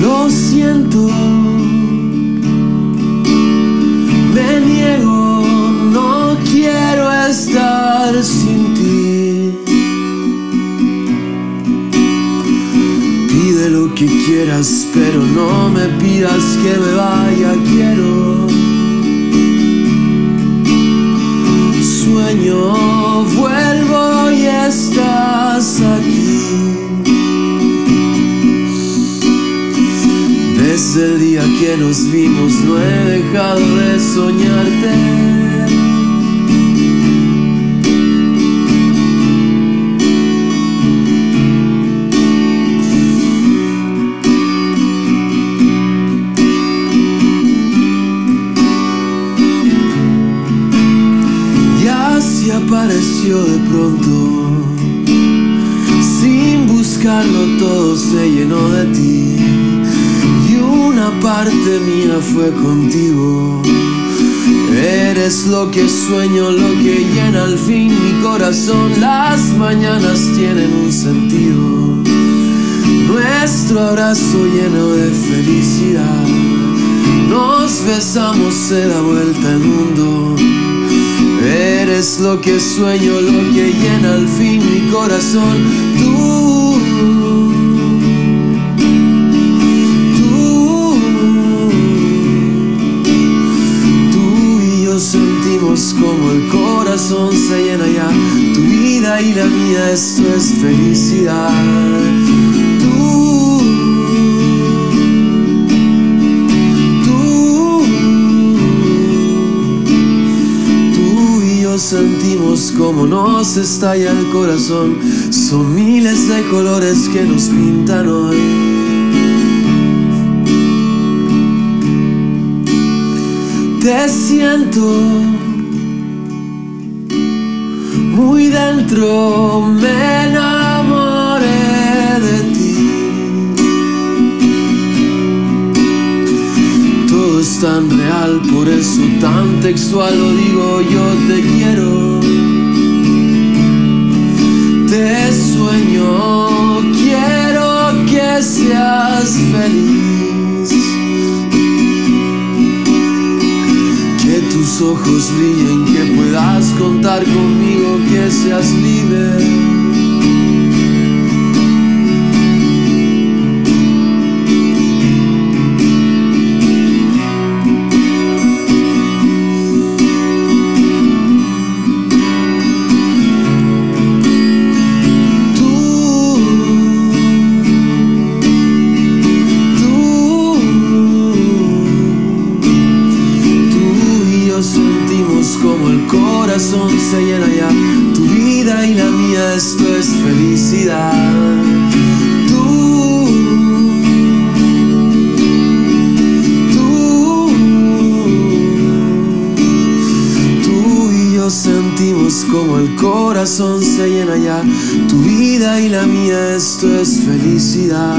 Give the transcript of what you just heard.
Lo siento, lo que quieras, pero no me pidas que me vaya, quiero. Sueño, vuelvo y estás aquí. Desde el día que nos vimos no he dejado de soñarte. De pronto. Sin buscarlo todo se llenó de ti. Y una parte mía fue contigo. Eres lo que sueño, lo que llena al fin mi corazón. Las mañanas tienen un sentido. Nuestro abrazo lleno de felicidad. Nos besamos, se da vuelta el mundo. Eres lo que sueño, lo que llena al fin mi corazón. Tú, tú, tú y yo sentimos como el corazón se llena ya. Tu vida y la mía, esto es felicidad. Tú, Sentimos como nos estalla el corazón. Son miles de colores que nos pintan hoy. Te siento muy dentro, me tan real, por eso tan textual lo digo, yo te quiero. Te sueño, quiero que seas feliz. Que tus ojos brillen, que puedas contar conmigo, que seas libre. Corazón se llena ya. Tu vida y la mía, esto es felicidad. Tú, tú, tú y yo sentimos como el corazón se llena ya. Tu vida y la mía, esto es felicidad.